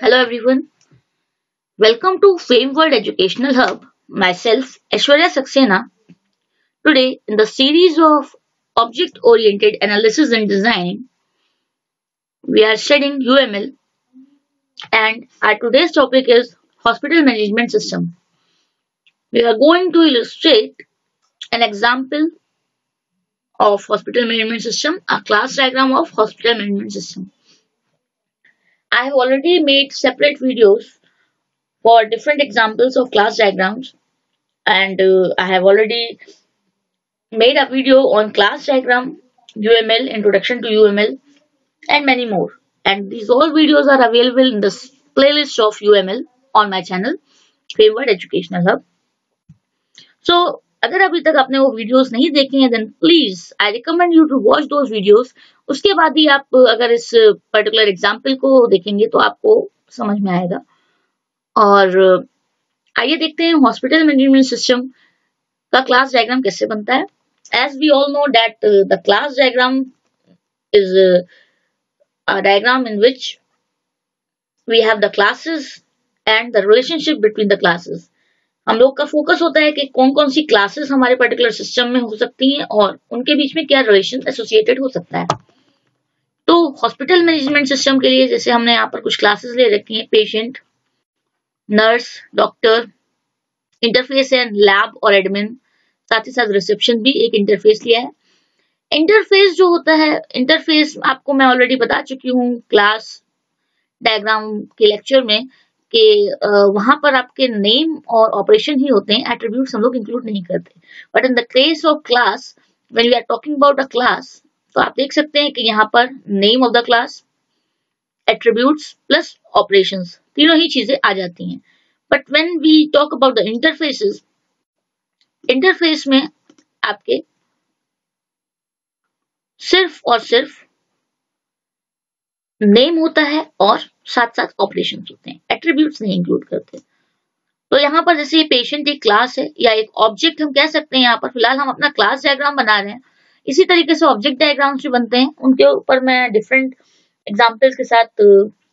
Hello everyone. Welcome to Fame World Educational Hub. Myself, Aishwarya Saxena. Today, in the series of Object Oriented Analysis and Design, we are studying UML and our today's topic is Hospital Management System. We are going to illustrate an example of Hospital Management System, a class diagram of Hospital Management System. I have already made separate videos for different examples of class diagrams and uh, I have already made a video on class diagram, UML, introduction to UML and many more. And these all videos are available in the playlist of UML on my channel, Favored Educational Hub. So अगर अभी तक आपने वो videos नहीं देखे हैं then please I recommend you to watch those videos उसके बाद ही आप, अगर इस पर्टिकुलर एग्ज़ाम्पल को देखेंगे तो आपको समझ में आएगा। और, आइए देखते हैं हॉस्पिटल मैनेजमेंट सिस्टम का क्लास डायग्राम कैसे बनता है। As we all know that the class diagram is diagram in which we have the classes and the relationship between the classes हम लोग का फोकस होता है कि कौन कौन सी क्लासेस हमारे पर्टिकुलर सिस्टम में हो सकती हैं और उनके बीच में क्या रिलेशन एसोसिएटेड हो सकता है। तो हॉस्पिटल मैनेजमेंट सिस्टम के लिए जैसे हमने यहाँ पर कुछ क्लासेस ले रखी हैं पेशेंट नर्स डॉक्टर इंटरफेस है लैब और एडमिन साथ ही साथ रिसेप्शन भी एक इंटरफेस लिया है। इंटरफेस जो होता है इंटरफेस आपको मैं ऑलरेडी बता चुकी हूँ क्लास डायग्राम के लेक्चर में। कि वहाँ पर आपके नेम और ऑपरेशन ही होते हैं एट्रीब्यूट हम लोग इंक्लूड नहीं करते। But in the case of class when we are talking about a class तो आप देख सकते हैं कि यहाँ पर name of the class attributes plus operation तीनों ही चीज़ें आ जाती हैं। But when we talk about the interfaces interface में आपके सिर्फ़ और सिर्फ़ नेम होता है और साथ साथ ऑपरेशन होते हैं। एट्रीब्यूट्स नहीं इंक्लूड करते। तो यहाँ पर जैसे ये पेशेंट एक क्लास है, या एक ऑब्जेक्ट हम कह सकते हैं यहाँ पर, फ़िलहाल हम अपना क्लास डायग्राम बना रहे हैं। इसी तरीके से ऑब्जेक्ट डायग्राम्स जो बनते हैं। उनके ऊपर मैं डिफरेंट एग्जाम्पल्स के साथ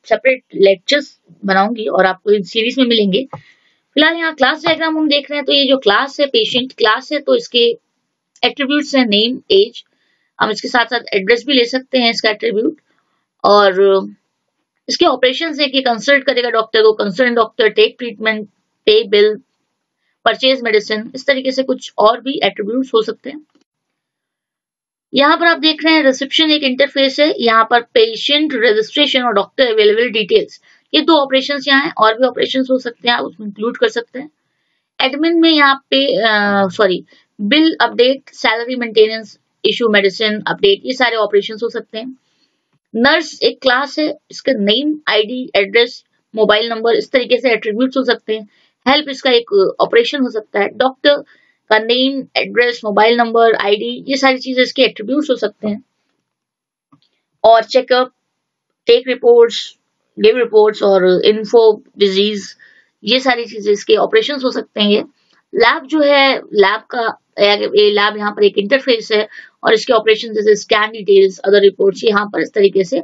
सेपरेट लेक्चर्स बनाऊँगी और आपको इन सीरीज़ में मिलेंगे। फ़िलहाल यहाँ क्लास डायग्राम हम देख रहे हैं तो ये जो क्लास है पेशेंट क्लास है तो इसके एट्रीब्यूट्स है नेम एज हम इसके साथ साथ एड्रेस भी ले सकते हैं इसका एट्रीब्यूट और इसके ऑपरेशन है कि कंसल्ट करेगा डॉक्टर को consult doctor take treatment pay bill purchase medicine इस तरीके से कुछ और भी एट्रीब्यूट हो सकते हैं। यहाँ पर आप देख रहे हैं रिसेप्शन एक इंटरफेस है, यहाँ पर पेशेंट रजिस्ट्रेशन और डॉक्टर अवेलेबल डिटेल्स ये दो ऑपरेशन यहाँ हैं, और भी ऑपरेशन हो सकते हैं, आप उसमें इंक्लूड कर सकते हैं। एडमिन में यहाँ पे sorry bill update salary maintenance issue medicine update ये सारे ऑपरेशन हो सकते हैं। नर्स एक क्लास है, इसका name ID address mobile number इस तरीके से एट्रीब्यूट हो सकते हैं। हेल्प इसका एक ऑपरेशन हो सकता है। डॉक्टर का name address mobile number ID ये सारी चीज़ें इसके एट्रीब्यूट हो सकते हैं। और checkup take reports give reports और इन्फो डिज़ीज़ ये सारी चीज़ें इसके ऑपरेशन हो सकते हैं। लैब जो है लैब का लैब यहाँ पर एक इंटरफेस है और इसके ऑपरेशन जैसे स्कैन डिटेल्स अदर रिपोर्ट्स यहाँ पर इस तरीके से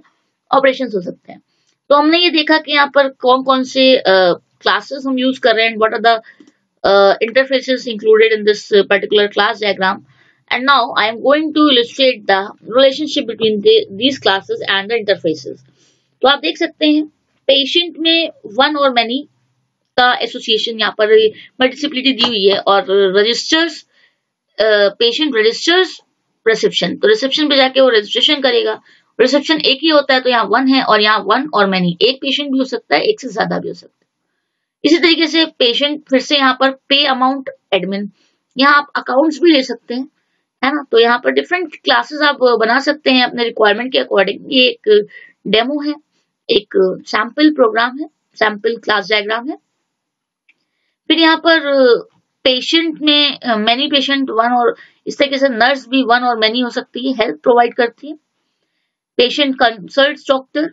ऑपरेशन हो सकते हैं तो हमने ये देखा कि यहाँ पर कौन कौन से क्लासेस uh, हम यूज़ कर रहे हैं what are the interfaces included in this particular class diagram and now I am going to illustrate the relationship between the, these classes and the interfaces. तो आप देख सकते हैं पेशेंट में वन और मैनी का एसोसिएशन यहाँ पर मल्टीसिप्लिटी दी हुई है और रजिस्टर्स पेशेंट रजिस्टर्स रिसेप्शन तो रिसेप्शन पे जाके वो रजिस्ट्रेशन करेगा। रिसेप्शन एक ही होता है तो यहाँ वन है और यहाँ वन और मैनी एक पेशेंट भी हो सकता है, एक से ज़्यादा भी हो सकता है। इसी तरीके से पेशेंट फिर से यहाँ पर पे अमाउंट एडमिन यहाँ आप अकाउंट्स भी ले सकते हैं, है ना? तो यहाँ पर डिफरेंट क्लासेस आप बना सकते हैं अपने रिक्वायरमेंट के अकॉर्डिंग ये एक डेमो है, एक सैंपल प्रोग्राम है सैंपल क्लास डायग्राम है। फिर यहाँ पर पेशेंट में मैनी पेशेंट वन और इस तरीके से नर्स भी वन और मैनी हो सकती है हेल्प प्रोवाइड करती है। पेशेंट कंसल्ट डॉक्टर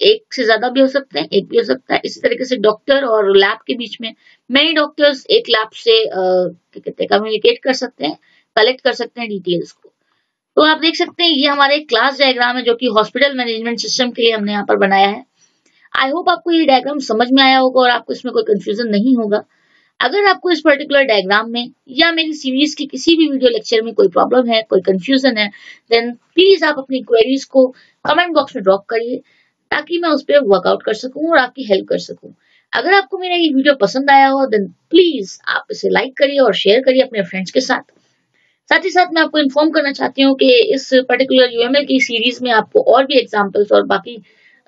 एक से ज़्यादा भी हो सकते हैं, एक भी हो सकता है। इसी तरीके से डॉक्टर और लैब के बीच में मेनी डॉक्टर्स एक लैब से क्या कहते हैं कम्युनिकेट कर सकते हैं कलेक्ट कर सकते हैं डिटेल्स को। तो आप देख सकते हैं, ये हमारे क्लास डायग्राम है जो कि हॉस्पिटल मैनेजमेंट सिस्टम के लिए हमने यहाँ पर बनाया है। आई होप आपको ये डायग्राम समझ में आया होगा और आपको इसमें कोई कंफ्यूजन नहीं होगा। अगर आपको इस पर्टिकुलर डायग्राम में या मेरी सीरीज़ की किसी भी वीडियो लेक्चर में कोई प्रॉब्लम है, कोई कंफ्यूजन है देन प्लीज़ आप अपनी क्वेरीज को कमेंट बॉक्स में ड्रॉप करिए, ताकि मैं उस पर वर्कआउट कर सकूँ और आपकी हेल्प कर सकूँ। अगर आपको मेरा ये वीडियो पसंद आया हो देन प्लीज़ आप इसे लाइक करिए और शेयर करिए अपने फ्रेंड्स के साथ। साथ ही साथ मैं आपको इन्फॉर्म करना चाहती हूँ कि इस पर्टिकुलर यूएमएल की सीरीज़ में आपको और भी एग्जाम्पल्स और बाकी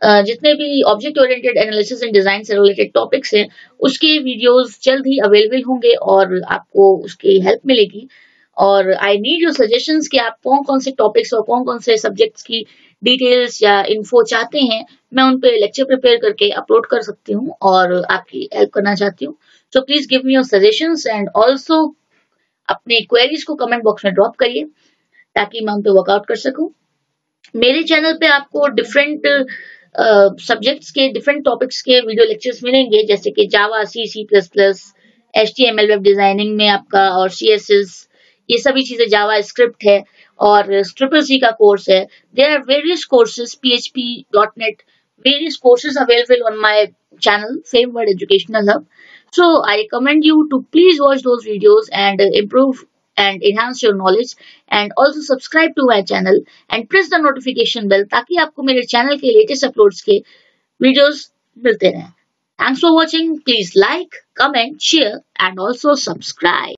जितने भी object oriented analysis and design से रिलेटेड टॉपिक्स हैं, उसके वीडियोस जल्द ही अवेलेबल होंगे और आपको उसकी हेल्प मिलेगी। और आई नीड योर सजेशंस कि आप कौन कौन से टॉपिक्स और कौन कौन से सब्जेक्ट्स की डिटेल्स या इन्फो चाहते हैं, मैं उन पे लेक्चर प्रिपेयर करके अपलोड कर सकती हूँ और आपकी हेल्प करना चाहती हूँ। So please give me your suggestions and also अपने क्वेरीज को कमेंट बॉक्स में ड्रॉप करिए ताकि मैं उन पर वर्कआउट कर सकूँ। मेरे चैनल पे आपको डिफरेंट सब्जेक्ट्स के डिफरेंट टॉपिक्स के वीडियो लेक्चर्स मिलेंगे जैसे कि Java C C plus plus H T M L web designing में आपका और सी एस एस ये सभी चीज़ें जावा स्क्रिप्ट है और ट्रिपल सी का कोर्स है। There are various courses P H P dot net various courses available on my same word educational hub. So i recommend you to please watch those videos and uh, improve and enhance your knowledge and also subscribe to my channel and press the notification bell ताकि आपको मेरे channel के latest uploads के videos मिलते रहें Thanks for watching. Please like, comment, share and also subscribe.